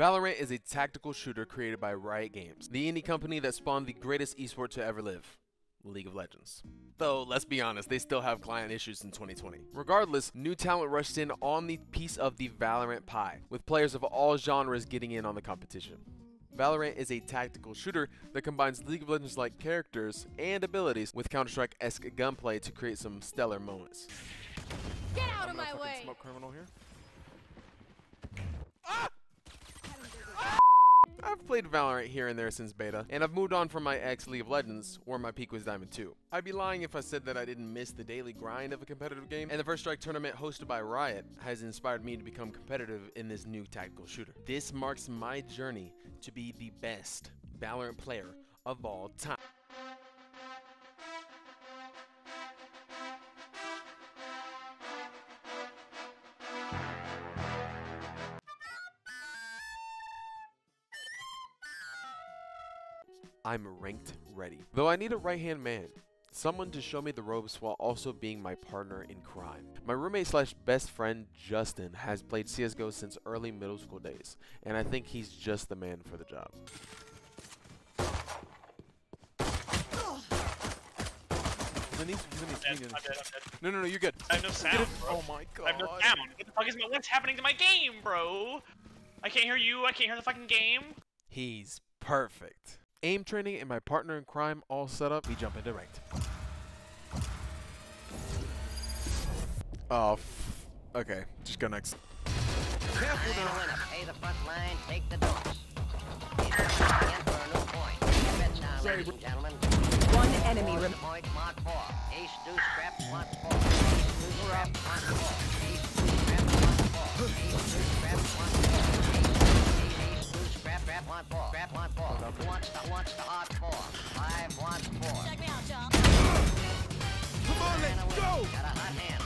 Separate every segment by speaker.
Speaker 1: Valorant is a tactical shooter created by Riot Games, the indie company that spawned the greatest esport to ever live. League of Legends. Though, let's be honest, they still have client issues in 2020. Regardless, new talent rushed in on the piece of the Valorant pie, with players of all genres getting in on the competition. Valorant is a tactical shooter that combines League of Legends like characters and abilities with Counter Strike esque gunplay to create some stellar moments.
Speaker 2: Get out of my way!
Speaker 1: Smoke criminal here. Ah! I've played Valorant here and there since beta, and I've moved on from my ex League of Legends, where my peak was Diamond 2. I'd be lying if I said that I didn't miss the daily grind of a competitive game, and the First Strike tournament hosted by Riot has inspired me to become competitive in this new tactical shooter. This marks my journey to be the best Valorant player of all time. I'm ranked ready. Though I need a right hand man, someone to show me the ropes while also being my partner in crime. My roommate slash best friend Justin has played CSGO since early middle school days, and I think he's just the man for the job. He's
Speaker 3: I'm dead, I'm dead, I'm dead.
Speaker 1: No, no, no, you're good.
Speaker 3: I have no sound, bro.
Speaker 1: Oh my god.
Speaker 3: I have no sound. What the fuck is my, what's happening to my game, bro? I can't hear you. I can't hear the fucking game.
Speaker 1: He's perfect aim training, and my partner in crime all set up, we jump into ranked. Oh, okay. Just go next. Careful now.
Speaker 4: Pay the front line, take the
Speaker 5: One enemy rem-
Speaker 4: four. Who wants the, who wants the hard four? Five wants four.
Speaker 2: Check me out, y'all.
Speaker 1: Come on, let's
Speaker 4: winner.
Speaker 1: go!
Speaker 4: Got a hot hand.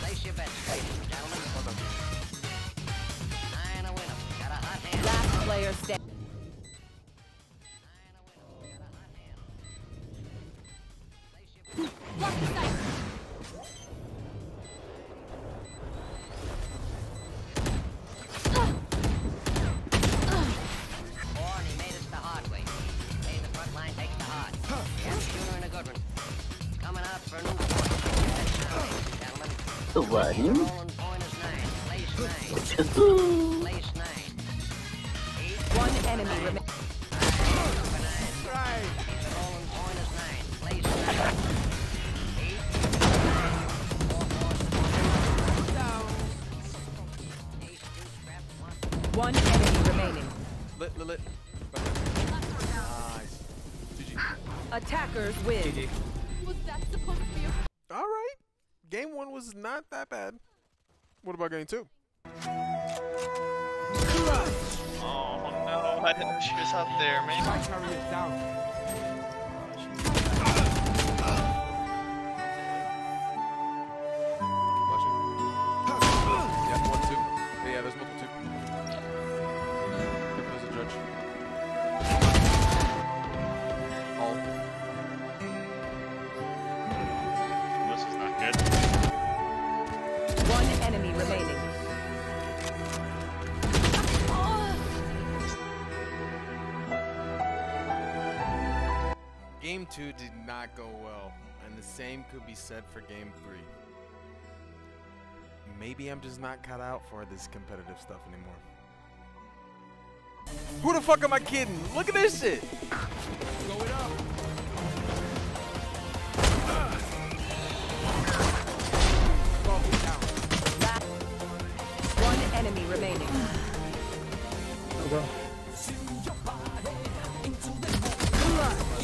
Speaker 4: Place your bets, ladies and gentlemen. Nine a winner. Got a hot hand.
Speaker 5: Last player standing.
Speaker 4: Nine Four, four, Ace, deuce, trap, one.
Speaker 5: One enemy remaining.
Speaker 1: Lit, lit, lit. Nice.
Speaker 5: Attackers win.
Speaker 2: Was that supposed to be a
Speaker 1: All right. Game one was not that bad. What about game two?
Speaker 3: Oh no, I didn't know she was up there, man.
Speaker 1: Flashing.
Speaker 5: Enemy remaining.
Speaker 1: Game two did not go well, and the same could be said for game three. Maybe I'm just not cut out for this competitive stuff anymore. Who the fuck am I kidding? Look at this shit! Going up.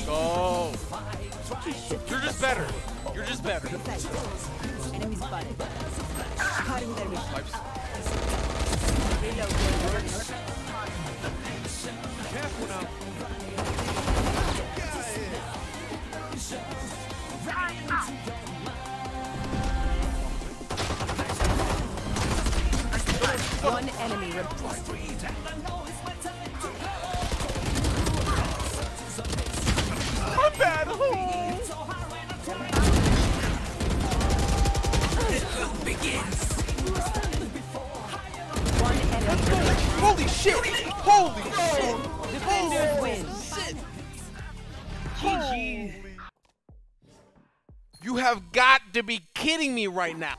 Speaker 1: Go. You're just better. You're just better.
Speaker 5: One enemy remaining.
Speaker 1: Shit! Holy shit!
Speaker 5: Defenders win.
Speaker 1: GG. You have got to be kidding me right now.